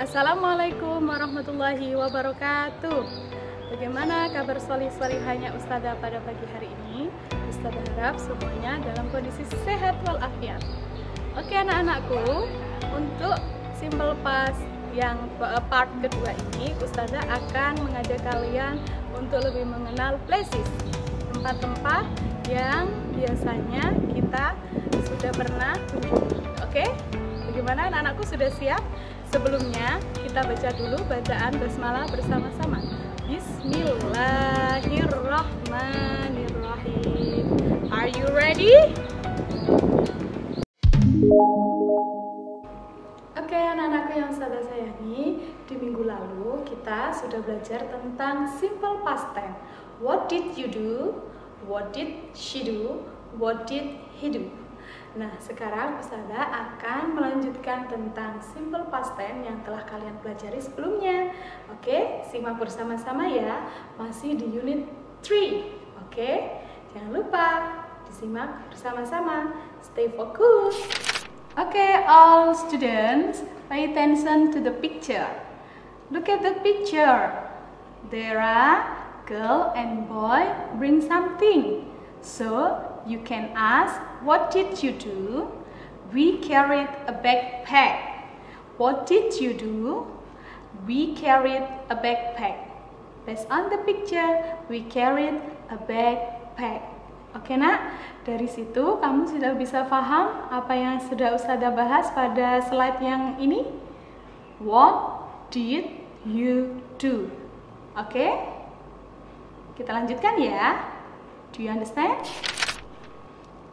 Assalamualaikum warahmatullahi wabarakatuh Bagaimana kabar solih-solih hanya Ustazah pada pagi hari ini? Ustazah harap semuanya dalam kondisi sehat walafiat Oke anak-anakku, untuk simple past yang part kedua ini Ustazah akan mengajak kalian untuk lebih mengenal places Tempat-tempat yang biasanya kita sudah pernah kunjungi Oke? Bagaimana anak-anakku sudah siap? Sebelumnya kita baca dulu bacaan basmalah bersama-sama. Bismillahirrahmanirrahim. Are you ready? Oke anak-anakku yang saya sayangi, di minggu lalu kita sudah belajar tentang simple past tense. What did you do? What did she do? What did he do? Nah, sekarang Ustazah akan melanjutkan tentang simple past tense yang telah kalian pelajari sebelumnya. Oke, simak bersama-sama ya. Masih di unit 3. Oke, jangan lupa disimak bersama-sama. Stay focus. Oke, all students, pay attention to the picture. Look at the picture. There are girl and boy bring something. So, you can ask, what did you do? We carried a backpack. What did you do? We carried a backpack. Based on the picture, we carried a backpack. Oke nak, dari situ kamu sudah bisa paham apa yang sudah Ustazah bahas pada slide yang ini? What did you do? Oke? Kita lanjutkan ya. Do you understand?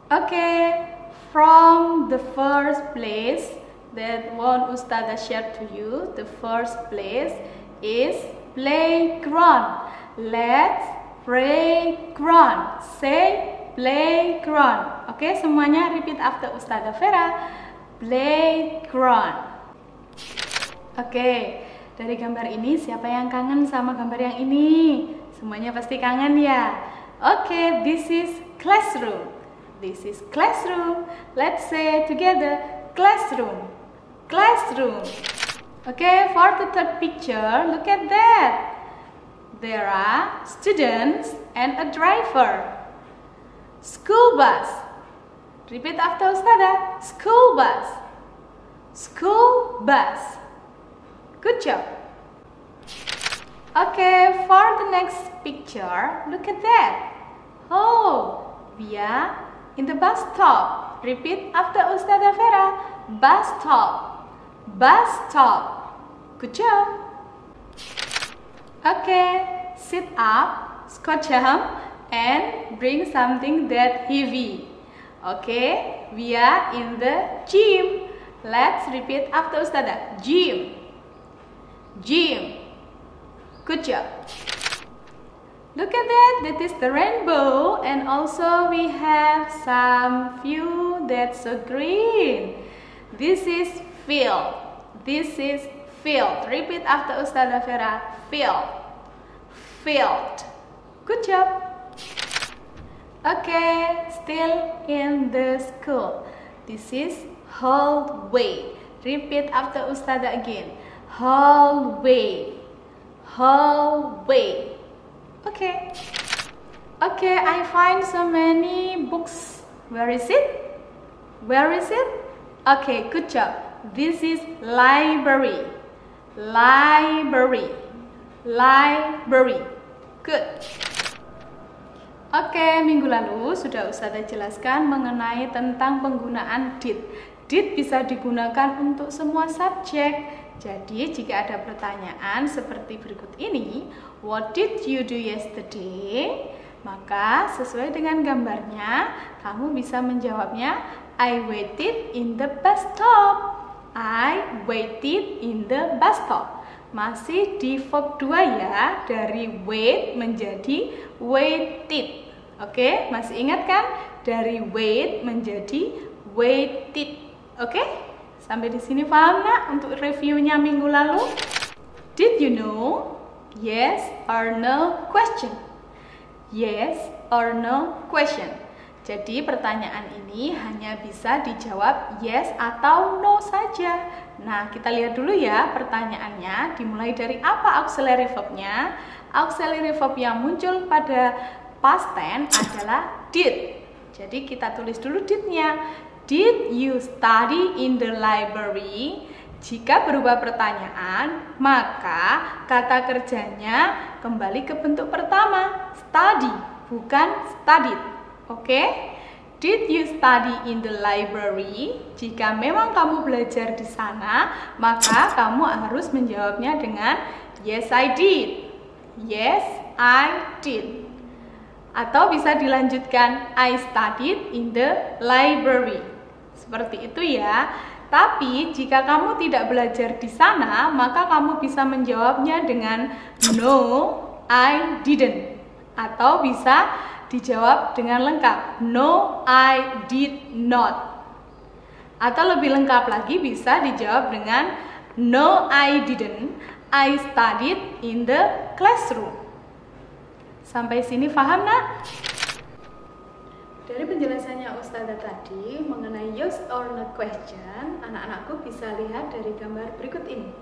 Okay, from the first place that one Ustada shared to you, the first place is playground. Let's playground. Say playground. Oke, okay, semuanya repeat after Ustada Vera. Playground. Oke, okay, dari gambar ini siapa yang kangen sama gambar yang ini? Semuanya pasti kangen ya. Oke, okay, this is classroom. This is classroom. Let's say together classroom. Classroom. Okay, for the third picture, look at that. There are students and a driver. School bus. Repeat after Ustada. School bus. School bus. Good job. Okay, for the next picture, look at that. Oh, we are in the bus stop. Repeat after Ustazah Vera. Bus stop. Bus stop. Good job. Okay, sit up, squat jump, and bring something that heavy. Okay, we are in the gym. Let's repeat after Ustazah. Gym. Gym. Good job. Look at that, that is the rainbow and also we have some few that's so green. This is field. This is field. Repeat after Ustazah Vera. Field. Field. Good job. Okay, still in the school. This is hallway. Repeat after Ustazah again. Hallway. Hallway. Okay. Okay, I find so many books. Where is it? Where is it? Okay, good job. This is library. Library. Library. Good. Oke, minggu lalu sudah Ustazah jelaskan mengenai tentang penggunaan did. Did bisa digunakan untuk semua subjek. Jadi, jika ada pertanyaan seperti berikut ini, What did you do yesterday? Maka sesuai dengan gambarnya, kamu bisa menjawabnya I waited in the bus stop. I waited in the bus stop. Masih di verb 2 ya, dari wait menjadi waited. Oke, masih ingat kan? Dari wait menjadi waited. Oke? Sampai di sini paham nak untuk reviewnya minggu lalu? Did you know? Yes or no question. Yes or no question. Jadi pertanyaan ini hanya bisa dijawab yes atau no saja. Nah, kita lihat dulu ya pertanyaannya dimulai dari apa auxiliary verbnya. Auxiliary verb yang muncul pada past tense adalah did. Jadi kita tulis dulu didnya. Did you study in the library? Jika berubah pertanyaan, maka kata kerjanya kembali ke bentuk pertama, study, bukan studied. Oke? Okay? Did you study in the library? Jika memang kamu belajar di sana, maka kamu harus menjawabnya dengan yes I did. Yes, I did. Atau bisa dilanjutkan I studied in the library. Seperti itu ya. Tapi jika kamu tidak belajar di sana, maka kamu bisa menjawabnya dengan no, I didn't. Atau bisa dijawab dengan lengkap. No, I did not. Atau lebih lengkap lagi bisa dijawab dengan No, I didn't. I studied in the classroom. Sampai sini paham nak? Dari penjelasannya Ustazah tadi mengenai yes or no question, anak-anakku bisa lihat dari gambar berikut ini.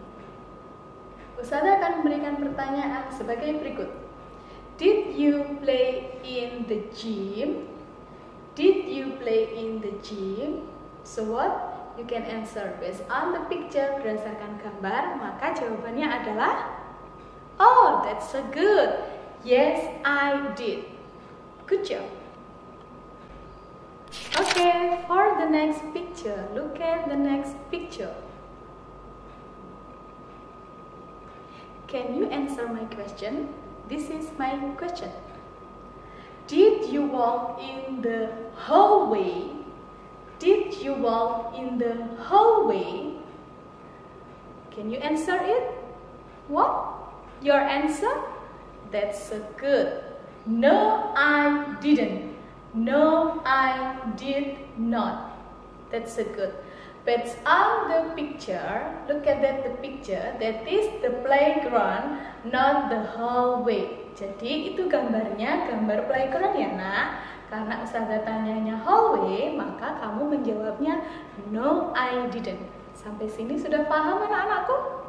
Ustazah akan memberikan pertanyaan sebagai berikut. Did you play in the gym? Did you play in the gym? So what? You can answer based on the picture berdasarkan gambar, maka jawabannya adalah Oh, that's so good. Yes, I did. Good job. Okay, for the next picture, look at the next picture. Can you answer my question? This is my question. Did you walk in the hallway? Did you walk in the hallway? Can you answer it? What? Your answer? That's a good. No, I didn't. No, I did not. That's a good. But on the picture, look at that the picture, that is the playground, not the hallway. Jadi itu gambarnya gambar playground ya nak. Karena Ustazah tanyanya hallway, maka kamu menjawabnya no I didn't. Sampai sini sudah paham anak-anakku?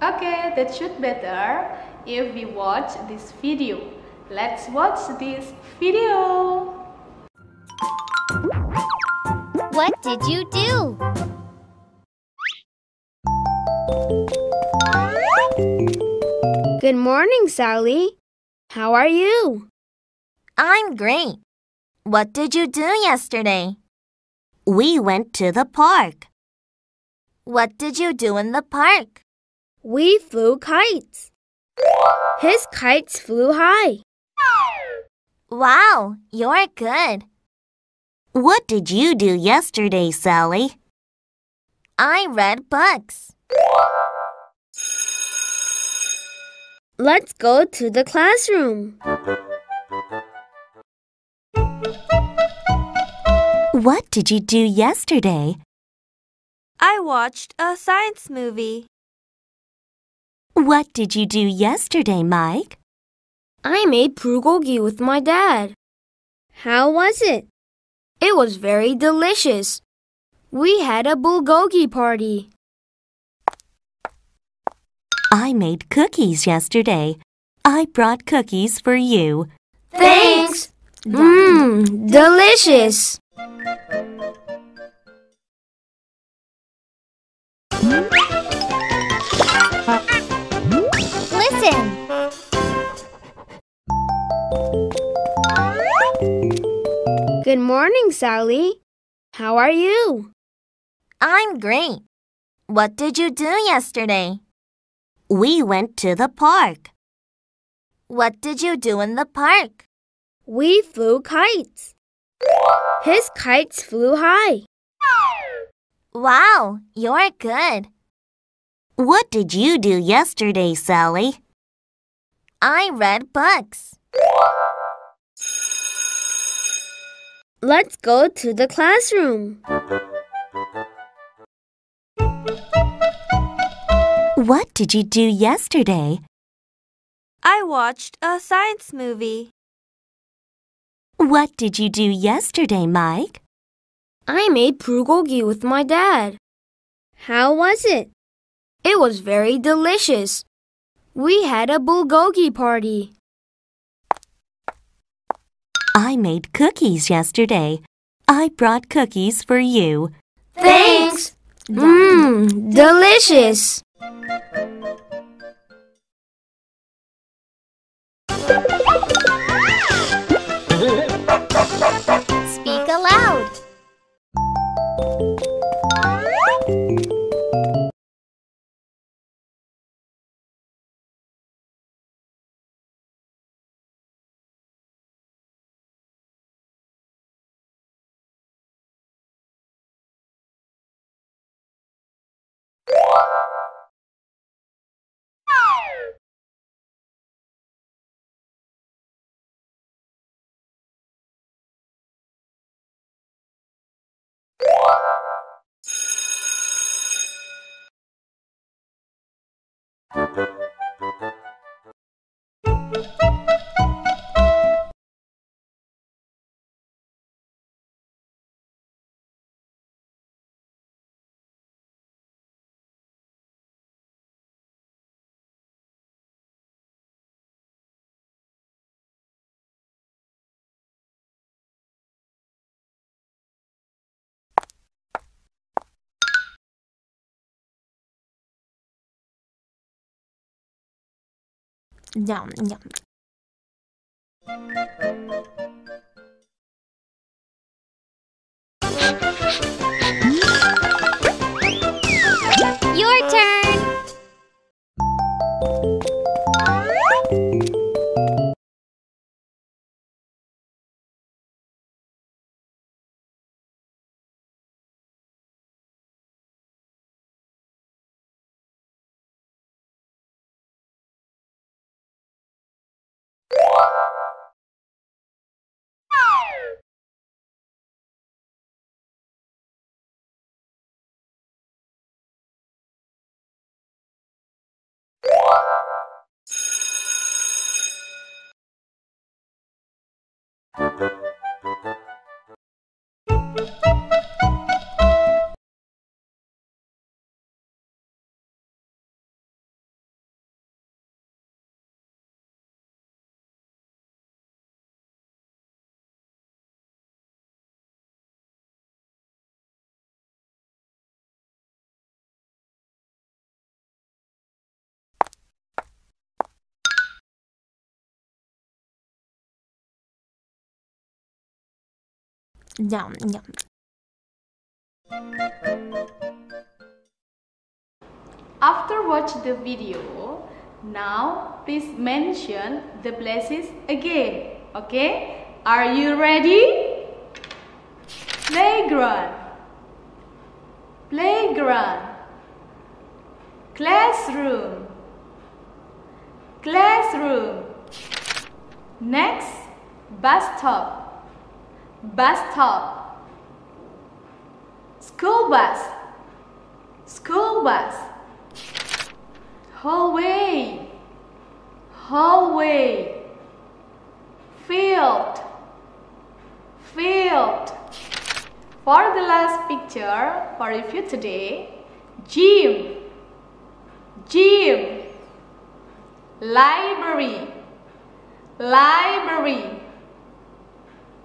Okay, that should better if we watch this video. Let's watch this video. What did you do? Good morning, Sally. How are you? I'm great. What did you do yesterday? We went to the park. What did you do in the park? We flew kites. His kites flew high. Wow, you're good. What did you do yesterday, Sally? I read books. Let's go to the classroom. What did you do yesterday? I watched a science movie. What did you do yesterday, Mike? I made bulgogi with my dad. How was it? It was very delicious. We had a bulgogi party. I made cookies yesterday. I brought cookies for you. Thanks. Mmm, delicious. Good morning, Sally. How are you? I'm great. What did you do yesterday? We went to the park. What did you do in the park? We flew kites. His kites flew high. Wow, you're good. What did you do yesterday, Sally? I read books. Let's go to the classroom. What did you do yesterday? I watched a science movie. What did you do yesterday, Mike? I made bulgogi with my dad. How was it? It was very delicious. We had a bulgogi party. I made cookies yesterday. I brought cookies for you. Thanks. Mmm, delicious. Nhậm nhậm. Yum, yum. After watch the video, now please mention the places again. Okay? Are you ready? Playground. Playground. Classroom. Classroom. Next, bus stop. Bus stop. School bus. School bus. Hallway. Hallway. Field. Field. For the last picture for review today, gym. Gym. Library. Library.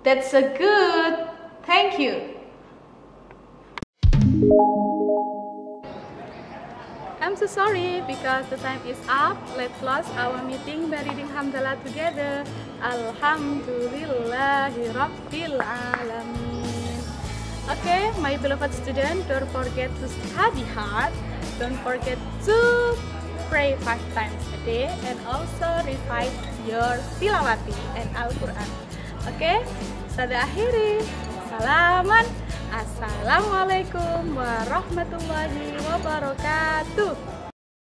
That's a good. Thank you. I'm so sorry because the time is up. Let's close our meeting by reading Hamdalah together. Alhamdulillahi Rabbil Alamin. Okay, my beloved student, don't forget to study hard. Don't forget to pray five times a day and also revise your tilawati and Al-Quran. Okay, saya akhiri. Salaman. Assalamualaikum warahmatullahi wabarakatuh.